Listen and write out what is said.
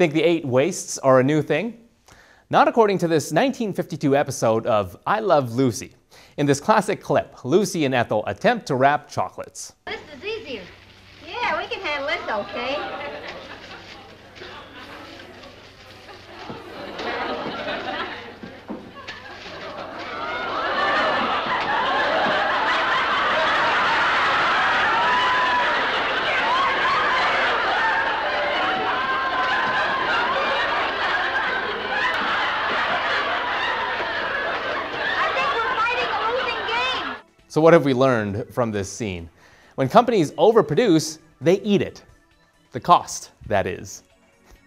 Think the eight wastes are a new thing? Not according to this 1952 episode of I Love Lucy. In this classic clip, Lucy and Ethel attempt to wrap chocolates. This is easier. Yeah, we can handle this okay. So, what have we learned from this scene? When companies overproduce, they eat it. The cost, that is.